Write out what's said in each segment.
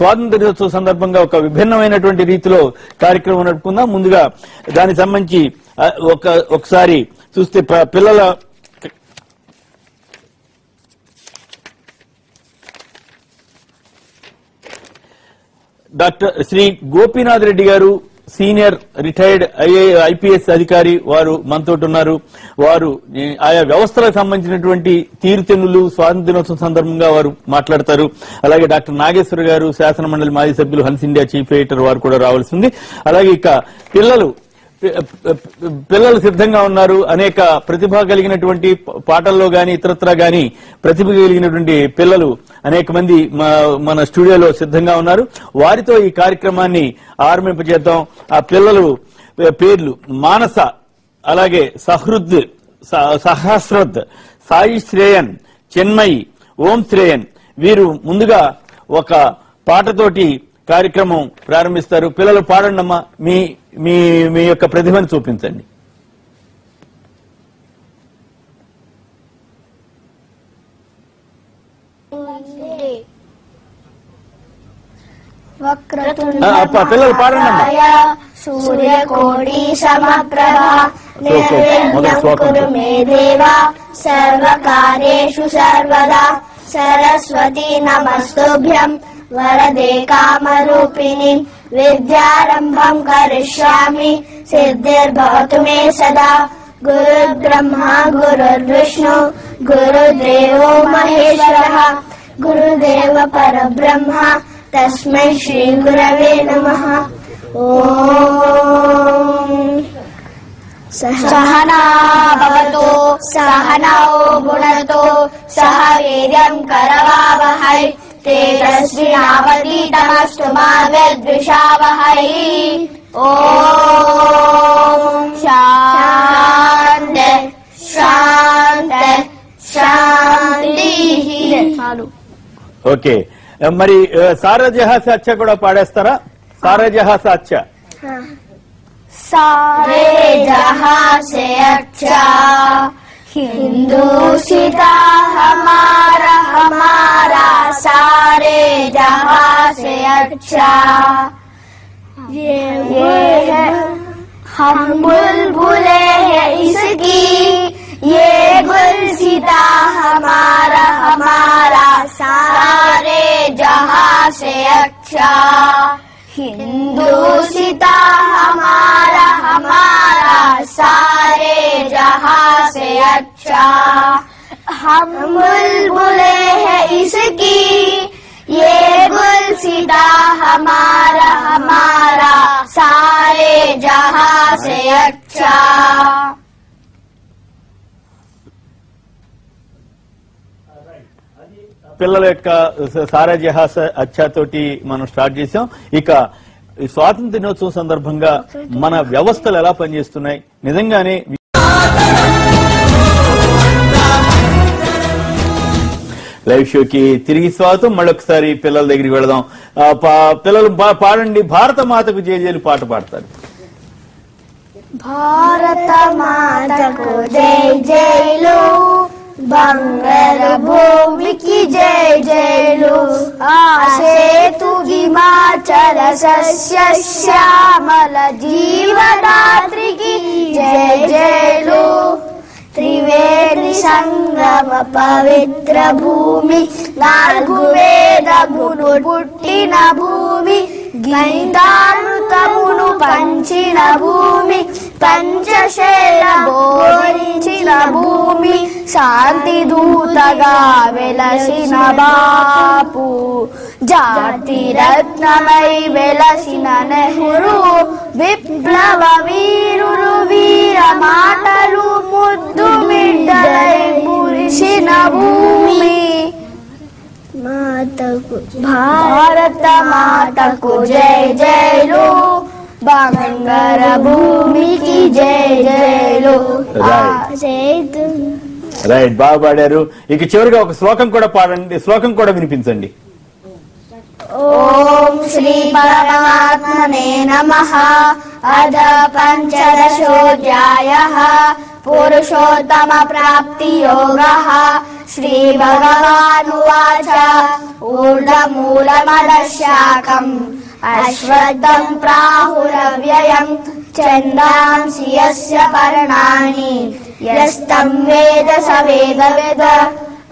స్వాతంత్ర దినోత్సవ సందర్భంగా ఒక విభిన్నమైనటువంటి రీతిలో కార్యక్రమం నడుపుకుందాం. ముందుగా దానికి సంబంధించి ఒక ఒకసారి చూస్తే పిల్లల డాక్టర్ శ్రీ గోపీనాథ్ రెడ్డి గారు సీనియర్ రిటైర్డ్ ఐఏ ఐపీఎస్ అధికారి వారు మనతో ఉన్నారు వారు ఆయా వ్యవస్థలకు సంబంధించినటువంటి తీరుతెన్నులు స్వాతంత్ర దినోత్సవం సందర్భంగా వారు మాట్లాడతారు. అలాగే డాక్టర్ నాగేశ్వర గారు శాసన మండలి మాజీ సభ్యులు హన్స్ ఇండియా చీఫ్ ఎడిటర్ వారు కూడా రావాల్సింది అలాగే ఇక పిల్లలు పిల్లలు సిద్ధంగా ఉన్నారు. అనేక ప్రతిభ కలిగినటువంటి పాటల్లో గాని ఇతరత్ర గాని ప్రతిభ కలిగినటువంటి పిల్లలు అనేక మంది మా- మన స్టూడియోలో సిద్ధంగా ఉన్నారు. వారితో ఈ కార్యక్రమాన్ని ఆరంభింపజేద్దాం. ఆ పిల్లలు పేర్లు మానస అలాగే సహృద్ స- సహస్రద్ సాయి శ్రేయన్ చెన్మయి ఓం శ్రేయన్. వీరు ముందుగా ఒక పాటతోటి కార్యక్రమం ప్రారంభిస్తారు. పిల్లలు పాడండమ్మా. మీ మీ మీ యొక్క ప్రతిభను చూపించండి. పిల్లలు పాడండి. సూర్యకోటి సమప్రభ మే దేవ సర్వకార్యేషు సర్వదా సరస్వతి నమస్తుభ్యం. वरदे कामरूपिणि विद्यारम्भम् करिष्यामि। सिद्धिर्भवतु मे सदा। गुरुर्ब्रह्मा गुरुर्विष्णु गुरुदेवो महेश्वरः। गुरुदेव परब्रह्म तस्मै श्रीगुरवे नमः। ॐ। सहना भवतु सहनौ गुणतो सह वीर्यम् करवावहै। तेजस्विनावतीतमस्तु मा विद्विषावहै ॐ शान्ति शान्ति शान्तिः ఓకే మరి ఆ, సారా జహాస అచ్చ కూడా పాడేస్తారా సారా జహాస అచ్చ सारे जहां से हिंदू सीता हमारा हमारा, सारे जहाँ से अच्छा। ये ये है, हम बुलबुले हैं इसकी। ये गुल सीता हमारा हमारा, सारे जहाँ से अच्छा। सीता हमारा हमारा सारे जहां से अच्छा हम बुलबुले हैं इसकी ये गुल सीता हमारा हमारा सारे जहां से अच्छा పిల్లల యొక్క సారా జహాస అచ్చా తోటి మనం స్టార్ట్ చేసాం ఇక ఈ స్వాతంత్ర దినోత్సవం సందర్భంగా మన వ్యవస్థలు ఎలా పనిచేస్తున్నాయి? నిజంగానే లైవ్ షోకి తిరిగి స్వాగతం. మళ్ళొకసారి పిల్లల దగ్గరికి వెళదాం. పిల్లలు పాడండి. భారత మాతకు జేజేలు పాట పాడతారు. భారత మాతకు జై జైలు బంగారు భూమి జై జైలు ఆ సేతు హిమాచల సస్య శ్యామల జీవనాత్రికి జై జైలు త్రివేణి సంగమ పవిత్ర భూమి నాలుగు వేదమును పుట్టిన భూమి గీతామృతమును పంచిన భూమి పంచశైల బోధించిన భూమి శాంతి దూతగా వెలసిన బాపు. జాతి రత్నమై వెలసిన నెహ్రూ విప్లవ వీరులు వీర మాటలు ముద్దు బిడ్డలై మురిసిన భూమి. మాతకు భారత మాతకు జై జైలు. బంగార భూమికి జై జైలు. రైట్ బాగా పాడారు. ఇక చివరిగా ఒక శ్లోకం కూడా పాడండి. శ్లోకం కూడా వినిపించండి. ఓం శ్రీ పరమాత్మనే నమ. అద పంచదశోధ్యాయ. పురుషోత్తమ ప్రాప్తి యోగ. శ్రీ భగవానువాచ. ఊర్ధమూలమదశాకం అశ్వత్థం अश्वदम् प्राहुरव्ययम् छन्दांसि यस्य पर्णानि। यस्तम् वेद स वेदवेद।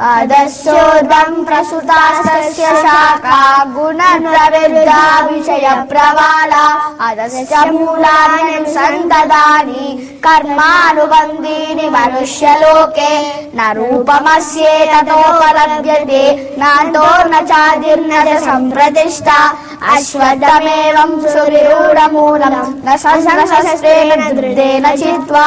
पादश्चोर्वम् प्रसुतास्तस्य शाखा गुणप्रविद्या विषयप्रवाला अधश्च मूलानि सन्तदानि कर्मानुबन्धीनि मनुष्यलोके न रूपमस्य ततो न चादिर्न च सम्प्रतिष्ठा अश्व सुरेढमूलम् न सहस्रेण दृढेन चित्वा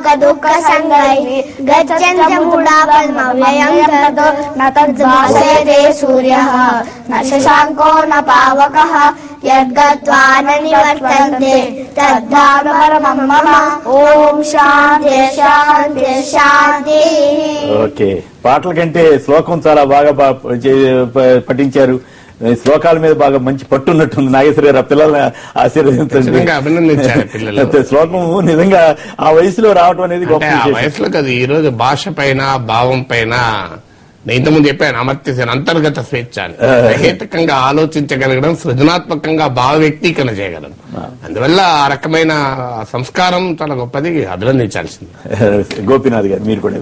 సంగదోష అధ్యాత్మ నిత్యాభివృద్ధ కామ ఓకే పాటల కంటే శ్లోకం చాలా బాగా పఠించారు. శ్లోకాల మీద బాగా మంచి పట్టున్నట్టుంది నాగేశ్వర గారు ఆ పిల్లల్ని ఆశీర్వదించండి. శ్లోకం నిజంగా ఆ వయసులో రావటం అనేది గొప్ప. వయసులో కదా ఈ రోజు భాష పైన భావం పైన నేను ఇంతకుముందు చెప్పాను అమర్త్యసేన అంతర్గత స్వేచ్ఛ అని. సహేతుకంగా ఆలోచించగలగడం సృజనాత్మకంగా భావ వ్యక్తీకరణ చేయగలడం అందువల్ల ఆ రకమైన సంస్కారం చాలా గొప్పది అభినందించాల్సింది. గోపీనాథ్ గారు మీరు కూడా